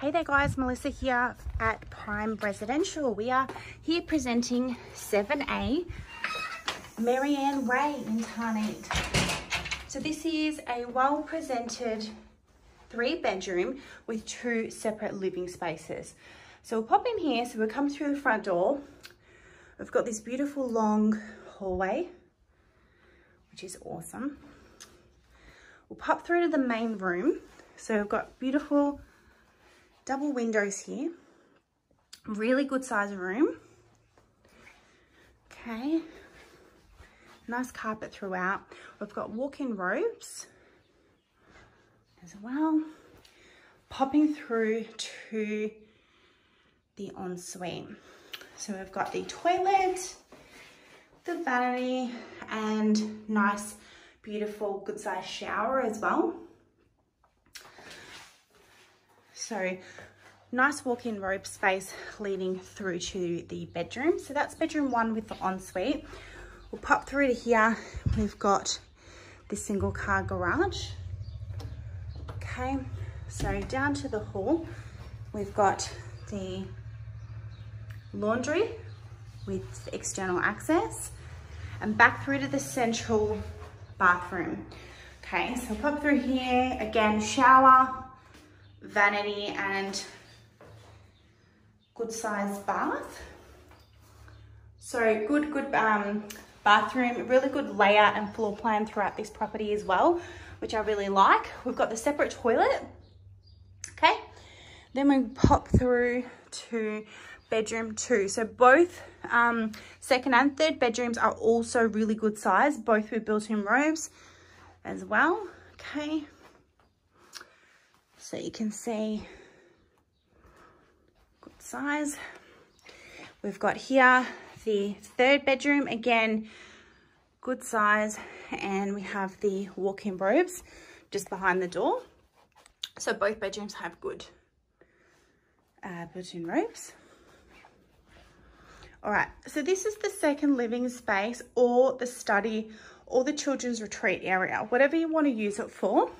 Hey there guys, Melissa here at Prime Residential. We are here presenting 7A Maryann Way in Tarneit. So this is a well presented three bedroom with two separate living spaces. So we'll pop in here, so we'll come through the front door. We've got this beautiful long hallway, which is awesome. We'll pop through to the main room. So we've got beautiful double windows here. Really good size room. Okay. Nice carpet throughout. We've got walk-in robes as well. Popping through to the ensuite. So we've got the toilet, the vanity, and nice, beautiful, good size shower as well. So nice walk-in robe space leading through to the bedroom. So that's bedroom one with the ensuite. We'll pop through to here. We've got the single car garage. Okay, so down to the hall, we've got the laundry with external access and back through to the central bathroom. Okay, so pop through here, again, shower, vanity and good size bath. So good, good um, bathroom, really good layout and floor plan throughout this property as well, which I really like. We've got the separate toilet, okay? Then we pop through to bedroom two. So both um, second and third bedrooms are also really good size, both with built-in robes as well, okay? So you can see good size. We've got here the third bedroom, again, good size. And we have the walk-in robes just behind the door. So both bedrooms have good uh, built-in robes. All right, so this is the second living space or the study or the children's retreat area, whatever you want to use it for.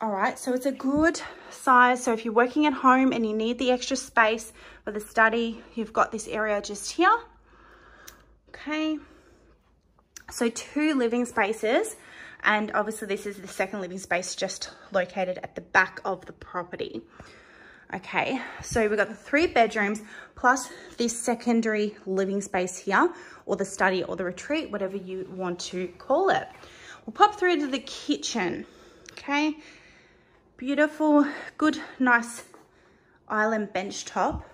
All right, so it's a good size. So if you're working at home and you need the extra space for the study, you've got this area just here. Okay, so two living spaces. And obviously this is the second living space just located at the back of the property. Okay, so we've got the three bedrooms plus this secondary living space here, or the study or the retreat, whatever you want to call it. We'll pop through to the kitchen, okay? Beautiful, good, nice island bench top.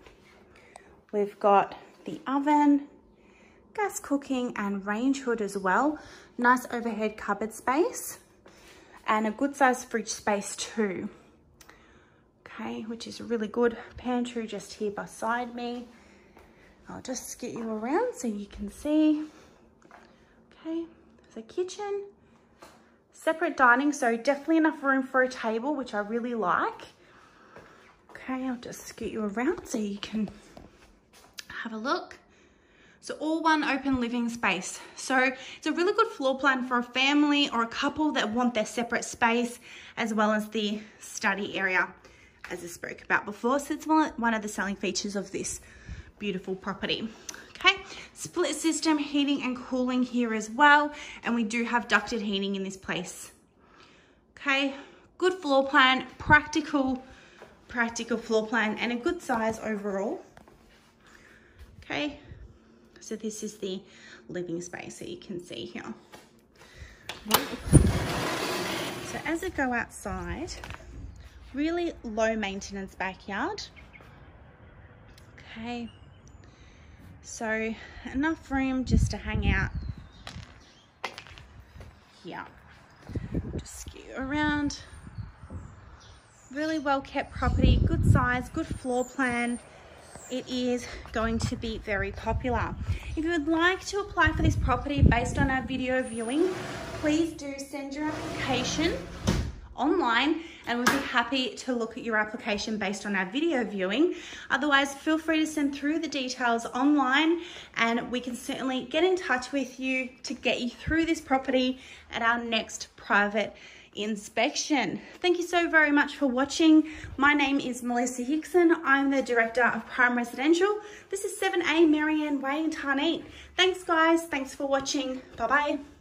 We've got the oven, gas cooking and range hood as well. Nice overhead cupboard space and a good size fridge space too. Okay, which is really good. Pantry just here beside me. I'll just get you around so you can see. Okay, so kitchen, Separate dining, so definitely enough room for a table, which I really like. Okay, I'll just scoot you around so you can have a look. So all one open living space. So it's a really good floor plan for a family or a couple that want their separate space as well as the study area as I spoke about before. So it's one of the selling features of this beautiful property. Split system heating and cooling here as well. And we do have ducted heating in this place. Okay, good floor plan, practical, practical floor plan and a good size overall. Okay, so this is the living space that you can see here. So as I go outside, really low maintenance backyard. Okay, so enough room just to hang out here. Just skew around. Really well kept property, good size, good floor plan. It is going to be very popular. If you would like to apply for this property based on our video viewing, please do send your application online and we'll be happy to look at your application based on our video viewing. Otherwise, feel free to send through the details online and we can certainly get in touch with you to get you through this property at our next private inspection. Thank you so very much for watching. My name is Melissa Hickson. I'm the Director of Prime Residential. This is 7A Maryann Way in Tarneit. Thanks guys. Thanks for watching. Bye-bye.